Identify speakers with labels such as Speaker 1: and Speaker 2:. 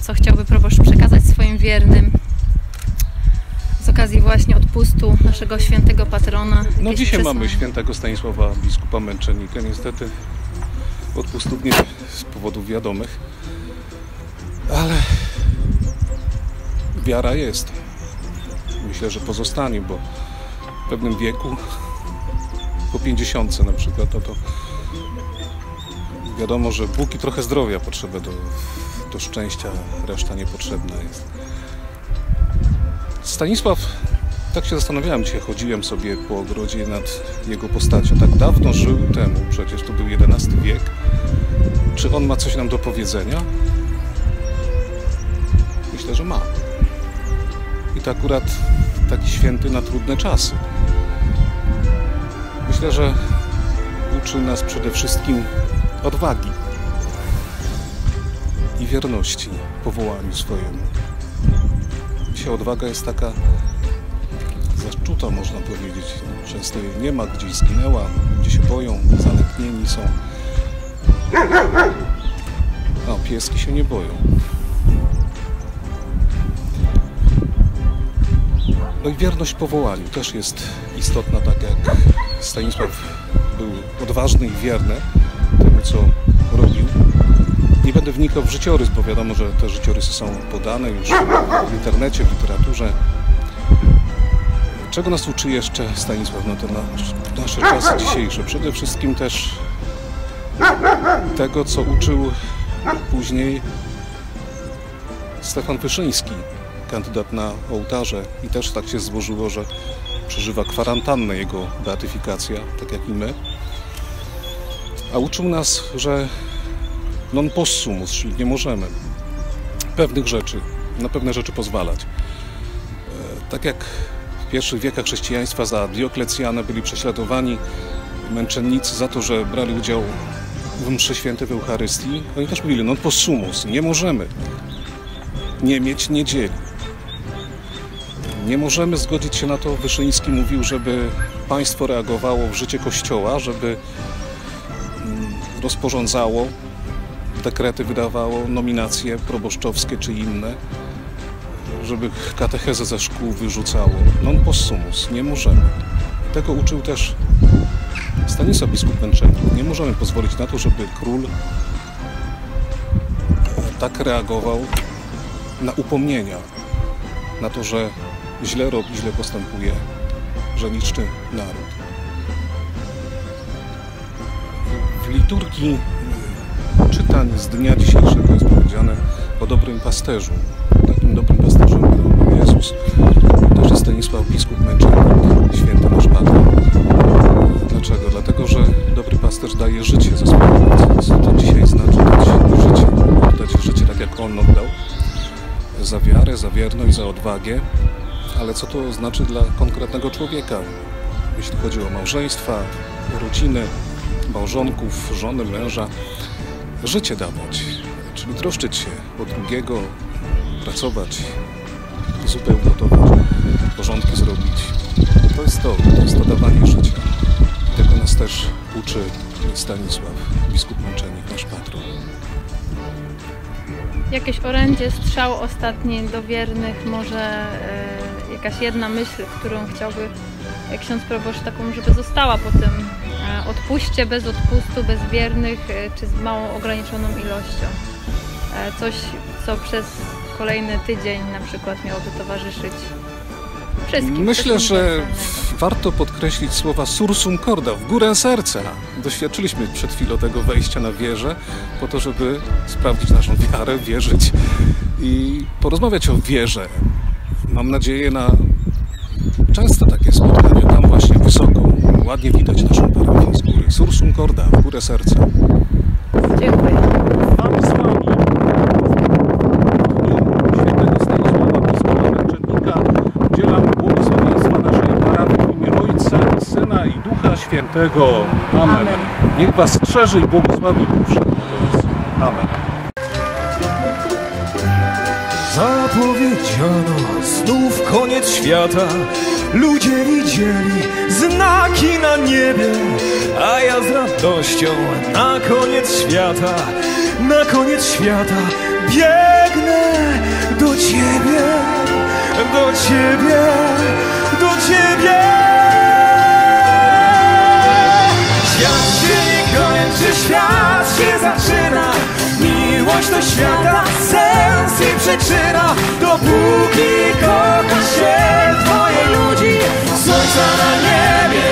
Speaker 1: co chciałby proboszcz przekazać swoim wiernym z okazji właśnie odpustu naszego świętego patrona.
Speaker 2: No dzisiaj mamy świętego Stanisława, biskupa męczennika. Niestety odpustów nie z powodów wiadomych, ale wiara jest. Myślę, że pozostanie, bo w pewnym wieku, po 50 na przykład, no to wiadomo, że Bóg i trochę zdrowia potrzeba do, do szczęścia, reszta niepotrzebna jest. Stanisław tak się zastanawiałem dzisiaj, chodziłem sobie po ogrodzie nad jego postacią. Tak dawno żył temu, przecież to był XI wiek. Czy on ma coś nam do powiedzenia? Myślę, że ma. I to akurat taki święty na trudne czasy. Myślę, że uczył nas przede wszystkim odwagi i wierności powołaniu swojemu. Dzisiaj odwaga jest taka zaszczuta, można powiedzieć. Często jej nie ma, gdzieś zginęła, gdzie się boją, zalęknieni są. No, pieski się nie boją. No i wierność powołaniu też jest istotna, tak jak Stanisław był odważny i wierny temu, co robił. Nie będę wnikał w życiorys, bo wiadomo, że te życiorysy są podane już w internecie, w literaturze. Czego nas uczy jeszcze Stanisław na te na, nasze czasy dzisiejsze? Przede wszystkim też tego, co uczył później Stefan Wyszyński, kandydat na ołtarze. I też tak się złożyło, że przeżywa kwarantannę jego beatyfikacja, tak jak i my. A uczył nas, że non possumus, czyli nie możemy pewnych rzeczy, na pewne rzeczy pozwalać. E, Tak jak w pierwszych wiekach chrześcijaństwa za Dioklecjana byli prześladowani męczennicy za to, że brali udział w mszy świętej w Eucharystii, oni też mówili non possumus, nie możemy nie mieć niedzieli. Nie możemy zgodzić się na to, Wyszyński mówił, żeby państwo reagowało w życie Kościoła, żeby mm, rozporządzało, dekrety wydawało, nominacje proboszczowskie czy inne, żeby katechezę ze szkół wyrzucało. Non possumus, nie możemy. Tego uczył też Stanisław biskup Męczennik. Nie możemy pozwolić na to, żeby król tak reagował na upomnienia, na to, że źle robi, źle postępuje, że niszczy naród. W liturgii czytań z dnia dzisiejszego jest powiedziane o dobrym pasterzu. Takim dobrym pasterzem był Jezus. Też jest Stanisław biskup męczennik, święty nasz patron. Dlaczego? Dlatego, że dobry pasterz daje życie owce. Co to dzisiaj znaczy dać życie? Oddać życie tak jak On oddał. Za wiarę, za wierność, za odwagę. Ale co to znaczy dla konkretnego człowieka? Jeśli chodzi o małżeństwa, rodziny, małżonków, żony, męża, życie dawać, czyli troszczyć się o drugiego, pracować, zupę ugotować, porządki zrobić. To jest to, to jest to dawanie życia. Tego nas też uczy Stanisław, biskup męczennik, nasz patron.
Speaker 1: Jakieś orędzie, strzał ostatni do wiernych, może e, jakaś jedna myśl, którą chciałby ksiądz proboszcz taką, żeby została po tym odpuście, bez odpustu, bez wiernych, e, czy z małą ograniczoną ilością. E, coś, co przez kolejny tydzień na przykład miałoby towarzyszyć wszystkim.
Speaker 2: Myślę, że warto podkreślić słowa sursum corda, w górę serca. Doświadczyliśmy przed chwilą tego wejścia na wieżę, po to, żeby sprawdzić naszą wiarę, wierzyć i porozmawiać o wierze. Mam nadzieję na częste takie spotkania, tam właśnie wysoko. Ładnie widać naszą parafię z góry. Sursum corda, w górę serca.
Speaker 1: Dziękuję.
Speaker 2: Pan z Wami. Świętego Stanisława, biskupa męczennika, udzielam błogosławieństwa naszej parafii w imię Ojca, Syna i Ducha Świętego. Amen.
Speaker 1: Amen.
Speaker 2: Niech Was strzeże i błogosławi Bóg. Amen.
Speaker 3: Zapowiedziano znów koniec świata Ludzie widzieli znaki na niebie A ja z radością na koniec świata Na koniec świata biegnę ciebie, do ciebie, do ciebie. Świat się nie kończy, świat się zaczyna. Miłość do świata, sens i przyczyna. Dopóki kocha się twoje ludzi, słońca na niebie,